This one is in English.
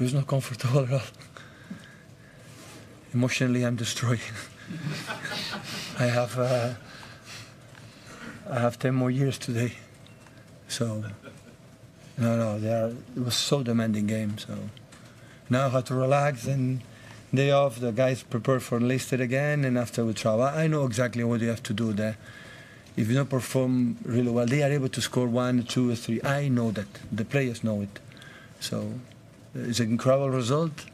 it was not comfortable at all. Emotionally, I'm destroyed. I have uh, I have ten more years today, so no, no, are, it was so demanding game. So now I have to relax and day off. The guys prepare for Leicester again, and after we travel, I know exactly what you have to do there. If you don't perform really well, they are able to score one, two, or three. I know that the players know it. So it's an incredible result.